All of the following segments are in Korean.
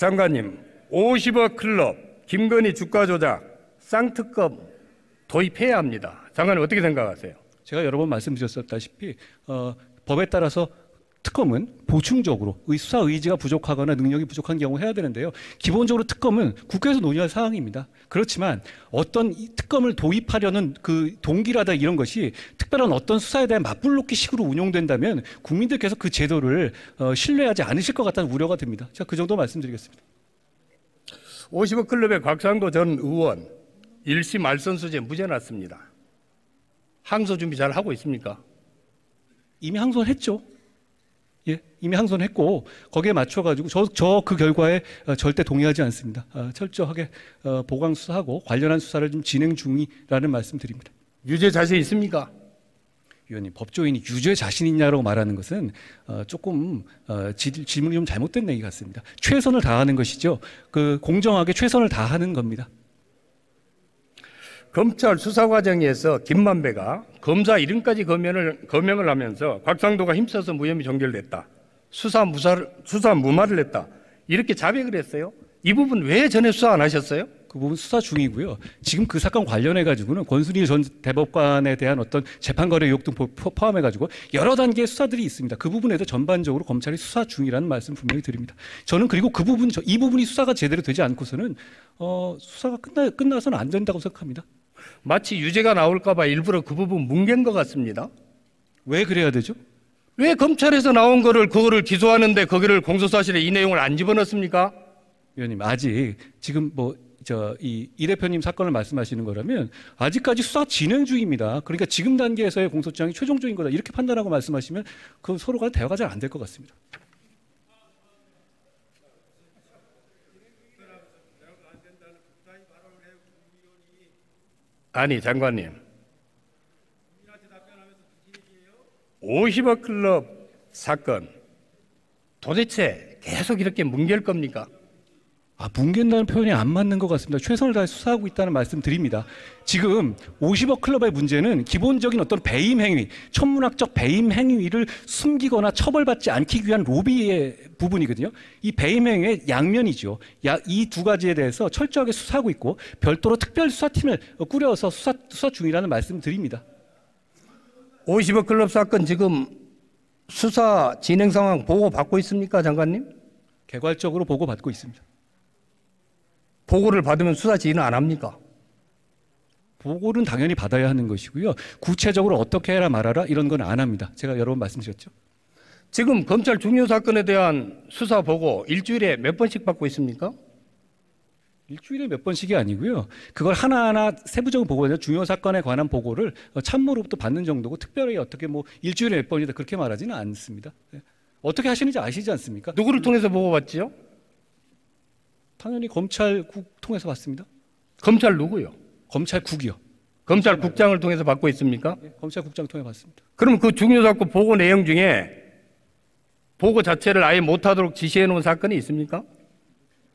장관님, 50억 클럽, 김건희 주가 조작, 쌍특검 도입해야 합니다. 장관님 어떻게 생각하세요? 제가 여러 번 말씀드렸다시피 어, 법에 따라서 특검은 보충적으로 의- 수사 의지가 부족하거나 능력이 부족한 경우 해야 되는데요. 기본적으로 특검은 국회에서 논의할 사항입니다. 그렇지만 어떤 이 특검을 도입하려는 그 동기라다 이런 것이 특별한 어떤 수사에 대한 맞불놓기 식으로 운용된다면 국민들께서 그 제도를 어, 신뢰하지 않으실 것 같다는 우려가 듭니다. 제가 그 정도 말씀드리겠습니다. 50억 클럽의 곽상도 전 의원 1심 알선수재 무죄 났습니다. 항소 준비 잘 하고 있습니까? 이미 항소했죠. 예, 이미 항소했고 거기에 맞춰가지고 저 저 그 결과에 어, 절대 동의하지 않습니다. 어, 철저하게 어, 보강 수사하고 관련한 수사를 좀 진행 중이라는 말씀드립니다. 유죄 자신 있습니까? 위원님, 법조인이 유죄 자신 있냐라고 말하는 것은 어, 조금 질문이 좀 잘못된 얘기 같습니다. 최선을 다하는 것이죠. 그 공정하게 최선을 다하는 겁니다. 검찰 수사 과정에서 김만배가 검사 이름까지 거명을, 거명을 하면서 곽상도가 힘써서 무혐의 종결됐다. 수사 무사를, 수사 무마를 했다. 이렇게 자백을 했어요. 이 부분 왜 전에 수사 안 하셨어요? 그 부분 수사 중이고요. 지금 그 사건 관련해 가지고는 권순일 전 대법관에 대한 어떤 재판 거래 의혹 등 포- 포함해 가지고 여러 단계의 수사들이 있습니다. 그 부분에도 전반적으로 검찰이 수사 중이라는 말씀 분명히 드립니다. 저는 그리고 그 부분 저- 이 부분이 수사가 제대로 되지 않고서는 어, 수사가 끝나 끝나서는 안 된다고 생각합니다. 마치 유죄가 나올까봐 일부러 그 부분 뭉갠 것 같습니다. 왜 그래야 되죠? 왜 검찰에서 나온 거를 그거를 기소하는데 거기를 공소사실에 이 내용을 안 집어넣습니까? 위원님 아직 지금 뭐 저이 이 대표님 사건을 말씀하시는 거라면 아직까지 수사 진행 중입니다. 그러니까 지금 단계에서의 공소장이 최종적인 거다 이렇게 판단하고 말씀하시면 그 서로가 대화가 잘 안 될 것 같습니다. 아니 장관님 50억 클럽 사건 도대체 계속 이렇게 뭉갤 겁니까? 아, 뭉갠다는 표현이 안 맞는 것 같습니다. 최선을 다해 수사하고 있다는 말씀 드립니다. 지금 50억 클럽의 문제는 기본적인 어떤 배임 행위, 천문학적 배임 행위를 숨기거나 처벌받지 않기 위한 로비의 부분이거든요. 이 배임 행위의 양면이죠. 이 두 가지에 대해서 철저하게 수사하고 있고 별도로 특별 수사팀을 꾸려서 수사, 수사 중이라는 말씀 드립니다. 50억 클럽 사건 지금 수사 진행 상황 보고 받고 있습니까, 장관님? 개괄적으로 보고 받고 있습니다. 보고를 받으면 수사 진행 안 합니까? 보고는 당연히 받아야 하는 것이고요. 구체적으로 어떻게 해라 말아라 이런 건 안 합니다. 제가 여러 번 말씀드렸죠. 지금 검찰 중요 사건에 대한 수사 보고 일주일에 몇 번씩 받고 있습니까? 일주일에 몇 번씩이 아니고요. 그걸 하나하나 세부적인 보고는 중요 사건에 관한 보고를 참모로부터 받는 정도고 특별히 어떻게 뭐 일주일에 몇 번이다 그렇게 말하지는 않습니다. 예. 어떻게 하시는지 아시지 않습니까? 누구를 통해서 보고 받지요? 당연히 검찰국 통해서 받습니다. 검찰 누구요? 검찰국이요. 검찰국장을 통해서 받고 있습니까? 예, 검찰국장 통해 받습니다. 그럼 그 중요 사건 보고 내용 중에 보고 자체를 아예 못하도록 지시해 놓은 사건이 있습니까?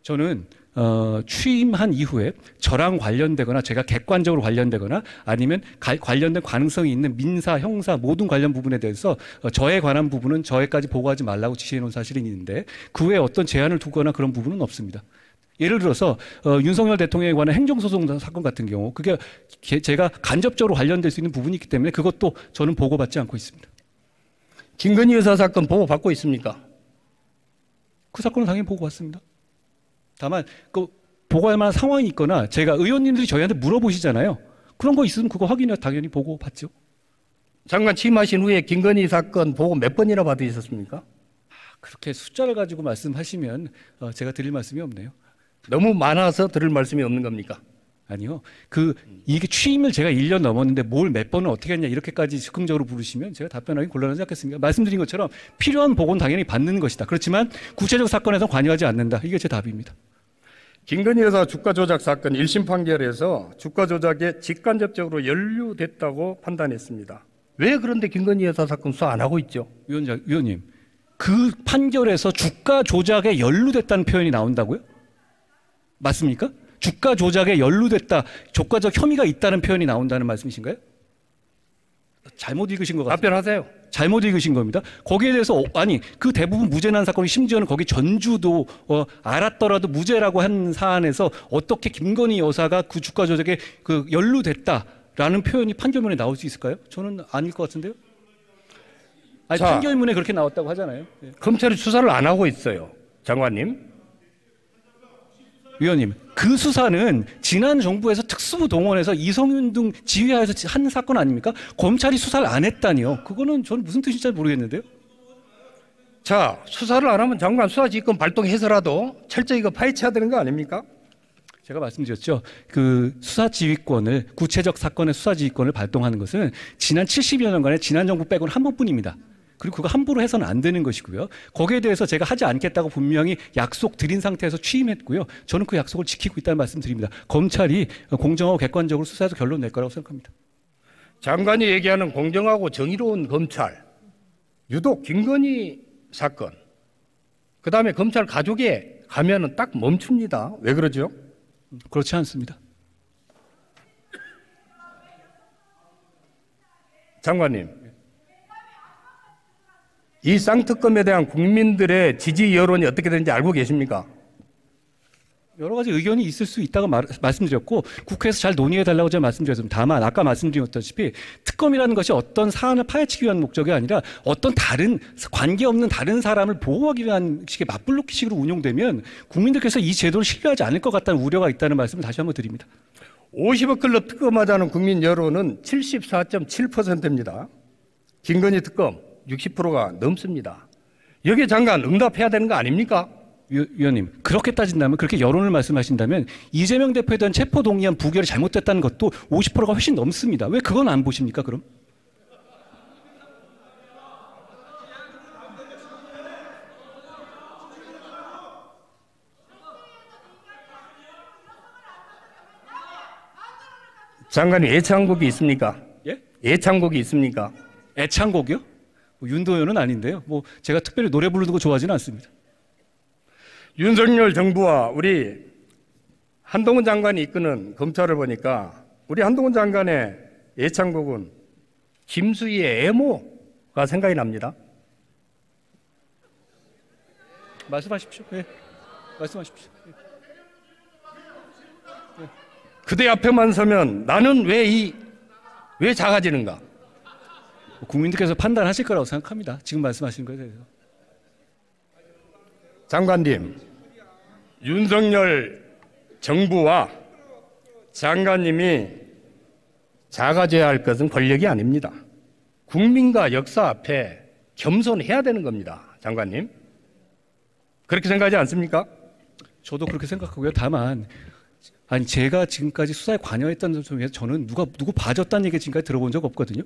저는 어, 취임한 이후에 저랑 관련되거나 제가 객관적으로 관련되거나 아니면 가, 관련된 가능성이 있는 민사, 형사 모든 관련 부분에 대해서 어, 저에 관한 부분은 저에까지 보고하지 말라고 지시해 놓은 사실이 있는데 그 외에 어떤 제한을 두거나 그런 부분은 없습니다. 예를 들어서 어, 윤석열 대통령에 관한 행정소송 사건 같은 경우 그게 게, 제가 간접적으로 관련될 수 있는 부분이 있기 때문에 그것도 저는 보고받지 않고 있습니다. 김건희 여사 사건 보고 받고 있습니까? 그 사건은 당연히 보고받습니다. 다만 그 보고할 만한 상황이 있거나 제가 의원님들이 저희한테 물어보시잖아요. 그런 거 있으면 그거 확인해 당연히 보고 받죠. 장관 취임하신 후에 김건희 사건 보고 몇 번이나 받으셨습니까? 그렇게 숫자를 가지고 말씀하시면 어, 제가 드릴 말씀이 없네요. 너무 많아서 들을 말씀이 없는 겁니까? 아니요. 그 이게 취임을 제가 1년 넘었는데 뭘 몇 번을 어떻게 했냐 이렇게까지 즉흥적으로 부르시면 제가 답변하기 곤란하지 않겠습니까? 말씀드린 것처럼 필요한 보고는 당연히 받는 것이다. 그렇지만 구체적 사건에서 관여하지 않는다. 이게 제 답입니다. 김건희 여사 주가 조작 사건 1심 판결에서 주가 조작에 직간접적으로 연루됐다고 판단했습니다. 왜 그런데 김건희 여사 사건 수사 안 하고 있죠? 위원장, 위원님, 그 판결에서 주가 조작에 연루됐다는 표현이 나온다고요? 맞습니까? 주가 조작에 연루됐다, 조가적 혐의가 있다는 표현이 나온다는 말씀이신가요? 잘못 읽으신 것 같습니다. 답변하세요. 잘못 읽으신 겁니다. 거기에 대해서 어, 아니 그 대부분 무죄 난 사건이 심지어는 거기 전주도 어, 알았더라도 무죄라고 한 사안에서 어떻게 김건희 여사가 그 주가 조작에 그 연루됐다라는 표현이 판결문에 나올 수 있을까요? 저는 아닐 것 같은데요. 아니 자. 판결문에 그렇게 나왔다고 하잖아요. 예. 검찰이 수사를 안 하고 있어요. 장관님. 위원님, 그 수사는 지난 정부에서 특수부 동원해서 이성윤 등 지휘하에서 한 사건 아닙니까? 검찰이 수사를 안 했다니요. 그거는 저는 무슨 뜻인지 잘 모르겠는데요. 자, 수사를 안 하면 장관 수사지휘권 발동해서라도 철저히 이거 파헤쳐야 되는 거 아닙니까? 제가 말씀드렸죠. 그 수사 지휘권을 구체적 사건의 수사 지휘권을 발동하는 것은 지난 70여 년간의 지난 정부 빼고는 한 번뿐입니다. 그리고 그거 함부로 해서는 안 되는 것이고요. 거기에 대해서 제가 하지 않겠다고 분명히 약속 드린 상태에서 취임했고요. 저는 그 약속을 지키고 있다는 말씀 드립니다. 검찰이 공정하고 객관적으로 수사해서 결론 낼 거라고 생각합니다. 장관이 얘기하는 공정하고 정의로운 검찰, 유독 김건희 사건, 그 다음에 검찰 가족에 가면은 딱 멈춥니다. 왜 그러죠? 그렇지 않습니다. 장관님, 이 쌍특검에 대한 국민들의 지지 여론이 어떻게 되는지 알고 계십니까? 여러 가지 의견이 있을 수 있다고 말, 말씀드렸고 국회에서 잘 논의해 달라고 제가 말씀드렸습니다. 다만 아까 말씀드렸다시피 특검이라는 것이 어떤 사안을 파헤치기 위한 목적이 아니라 어떤 다른 관계없는 다른 사람을 보호하기 위한 식의 맞불놓기식으로 운용되면 국민들께서 이 제도를 신뢰하지 않을 것 같다는 우려가 있다는 말씀을 다시 한번 드립니다. 50억 클럽 특검하자는 국민 여론은 74.7%입니다. 김건희 특검 60%가 넘습니다. 여기에 장관 응답해야 되는 거 아닙니까? 위, 위원님 그렇게 따진다면 그렇게 여론을 말씀하신다면 이재명 대표에 대한 체포 동의안 부결이 잘못됐다는 것도 50%가 훨씬 넘습니다. 왜 그건 안 보십니까 그럼? 장관이 애창곡이 있습니까? 예? 애창곡이 있습니까? 애창곡이요? 뭐 윤도현은 아닌데요. 뭐 제가 특별히 노래 부르는 거 좋아하지는 않습니다. 윤석열 정부와 우리 한동훈 장관이 이끄는 검찰을 보니까 우리 한동훈 장관의 애창곡은 김수희의 애모가 생각이 납니다. 말씀하십시오. 예. 말씀하십시오. 예. 그대 앞에만 서면 나는 왜 이 왜 작아지는가? 뭐 국민들께서 판단하실 거라고 생각합니다. 지금 말씀하시는 거에 대해서. 장관님, 윤석열 정부와 장관님이 작아져야 할 것은 권력이 아닙니다. 국민과 역사 앞에 겸손해야 되는 겁니다. 장관님. 그렇게 생각하지 않습니까? 저도 그렇게 생각하고요. 다만 아니 제가 지금까지 수사에 관여했다는 점에서 저는 누가 누구 봐줬다는 얘기 지금까지 들어본 적 없거든요.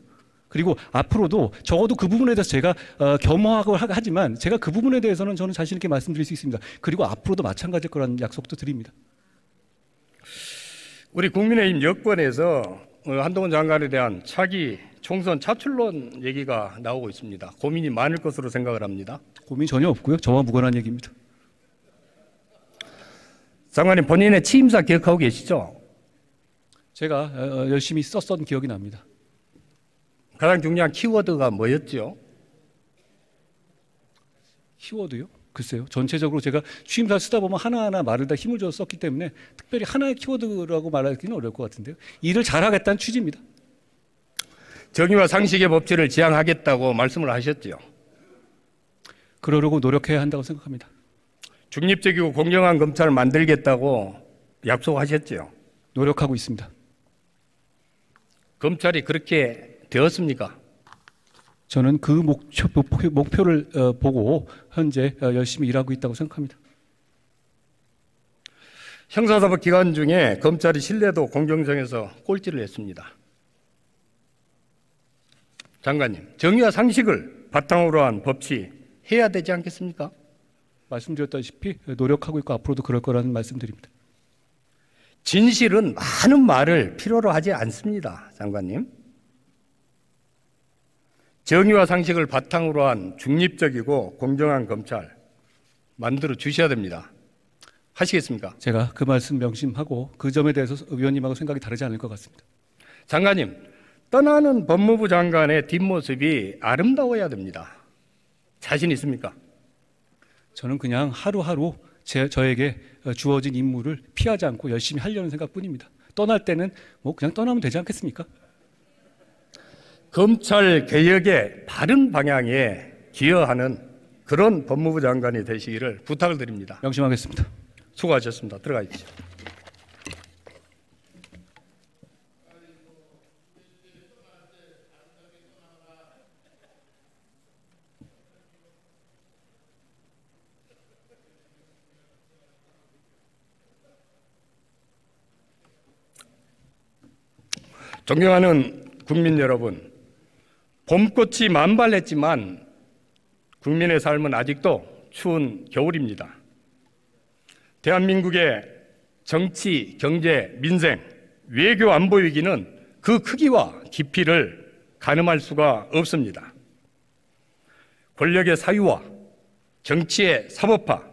그리고 앞으로도 적어도 그 부분에 대해서 제가 어, 겸허하고 하- 하지만 제가 그 부분에 대해서는 저는 자신 있게 말씀드릴 수 있습니다. 그리고 앞으로도 마찬가지일 거라는 약속도 드립니다. 우리 국민의힘 여권에서 어, 한동훈 장관에 대한 차기 총선 차출론 얘기가 나오고 있습니다. 고민이 많을 것으로 생각을 합니다. 고민 전혀 없고요. 저와 무관한 얘기입니다. 장관님 본인의 취임사 기억하고 계시죠? 제가 어, 어, 열심히 썼던 기억이 납니다. 가장 중요한 키워드가 뭐였죠? 키워드요? 글쎄요. 전체적으로 제가 취임사 쓰다 보면 하나하나 말을 다 힘을 줘서 썼기 때문에 특별히 하나의 키워드라고 말하기는 어려울 것 같은데요. 일을 잘하겠다는 취지입니다. 정의와 상식의 법치를 지향하겠다고 말씀을 하셨죠. 그러려고 노력해야 한다고 생각합니다. 중립적이고 공정한 검찰을 만들겠다고 약속하셨죠. 노력하고 있습니다. 검찰이 그렇게 되었습니까? 저는 그 목표, 목표, 목표를 어, 보고 현재 어, 열심히 일하고 있다고 생각합니다. 형사사법 기간 중에 검찰이 신뢰도 공정성에서 꼴찌를 했습니다. 장관님, 정의와 상식을 바탕으로 한 법치 해야 되지 않겠습니까? 말씀드렸다시피 노력하고 있고 앞으로도 그럴 거라는 말씀드립니다. 진실은 많은 말을 필요로 하지 않습니다, 장관님. 정의와 상식을 바탕으로 한 중립적이고 공정한 검찰 만들어 주셔야 됩니다. 하시겠습니까? 제가 그 말씀 명심하고 그 점에 대해서 위원님하고 생각이 다르지 않을 것 같습니다. 장관님, 떠나는 법무부 장관의 뒷모습이 아름다워야 됩니다. 자신 있습니까? 저는 그냥 하루하루 제, 저에게 어, 주어진 임무를 피하지 않고 열심히 하려는 생각뿐입니다. 떠날 때는 뭐 그냥 떠나면 되지 않겠습니까? 검찰 개혁의 바른 방향에 기여하는 그런 법무부 장관이 되시기를 부탁을 드립니다. 명심하겠습니다. 수고하셨습니다. 들어가 십시오. 존경하는 국민 여러분, 봄꽃이 만발했지만 국민의 삶은 아직도 추운 겨울입니다. 대한민국의 정치, 경제, 민생, 외교 안보 위기는 그 크기와 깊이를 가늠할 수가 없습니다. 권력의 사유화, 정치의 사법화,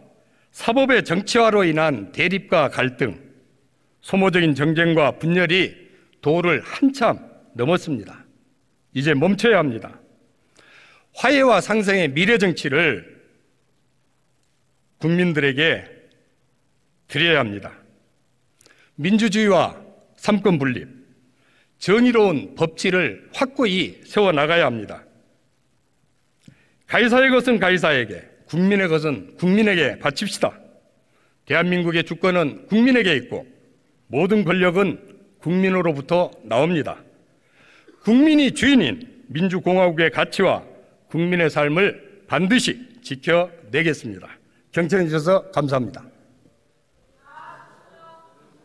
사법의 정치화로 인한 대립과 갈등, 소모적인 정쟁과 분열이 도를 한참 넘었습니다. 이제 멈춰야 합니다. 화해와 상생의 미래 정치를 국민들에게 드려야 합니다. 민주주의와 삼권 분립, 정의로운 법치를 확고히 세워 나가야 합니다. 가이사의 것은 가이사에게, 국민의 것은 국민에게 바칩시다. 대한민국의 주권은 국민에게 있고 모든 권력은 국민으로부터 나옵니다. 국민이 주인인 민주공화국의 가치와 국민의 삶을 반드시 지켜내겠습니다. 경청해 주셔서 감사합니다.